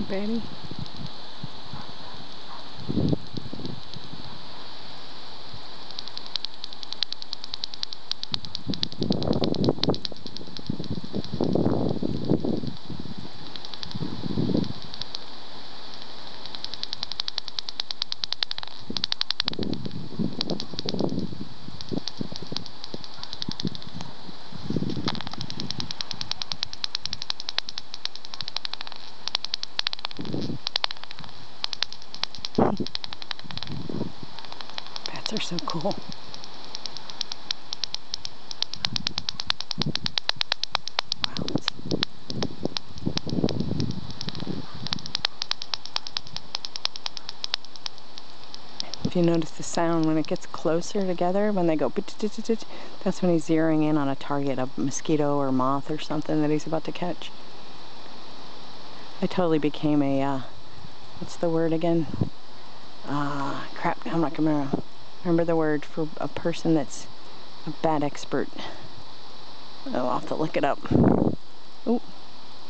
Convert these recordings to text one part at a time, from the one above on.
Oh, Bats are so cool. If you notice the sound when it gets closer together, when they go, that's when he's zeroing in on a target, a mosquito or moth or something that he's about to catch. I totally became a, uh, what's the word again? Uh, crap, I'm not gonna remember the word for a person that's a bat expert. Oh, I'll have to look it up. Ooh.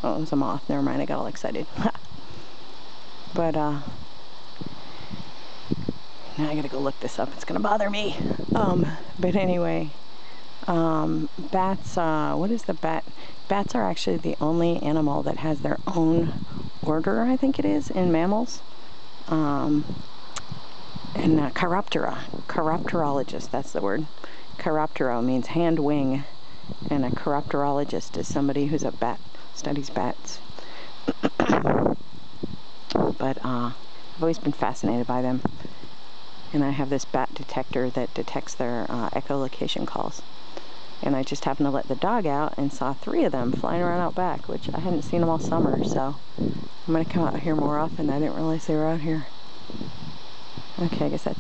Oh, it was a moth. Never mind, I got all excited. but, uh, now I gotta go look this up. It's gonna bother me. Um, but anyway, um, bats, uh, what is the bat? Bats are actually the only animal that has their own order, I think it is, in mammals. Um, and uh, chiroptera, chiropterologist, that's the word. Chiroptero means hand wing, and a chiropterologist is somebody who's a bat, studies bats. but uh, I've always been fascinated by them. And I have this bat detector that detects their uh, echolocation calls. And I just happened to let the dog out and saw three of them flying around out back, which I hadn't seen them all summer, so I'm going to come out here more often. I didn't realize they were out here. Okay, I guess that's